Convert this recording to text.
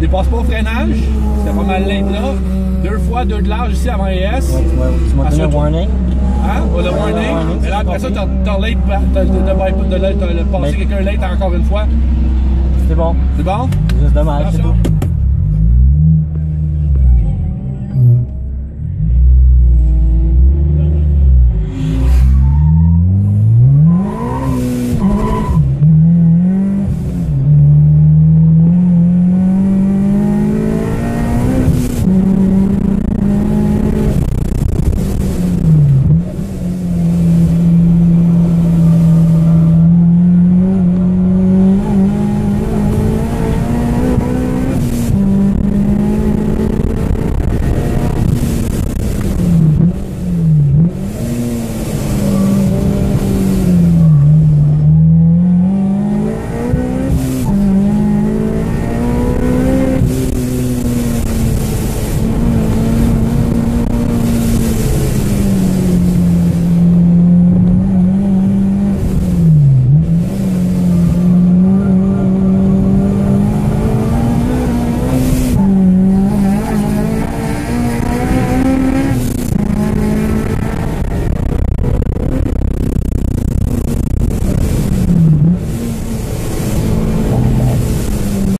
dépasse pas au freinage. C'était pas mal late là. Deux fois, deux de large ici avant ES. Ouais, tu m'as- tu donné un Ensuite- warning. Hein? Oh, le warning. warning, Mais là, après ça, t'as late, t'as passé quelqu'un late encore une fois. C'est bon. C'est bon? C'est Juste dommage, c'est Attention.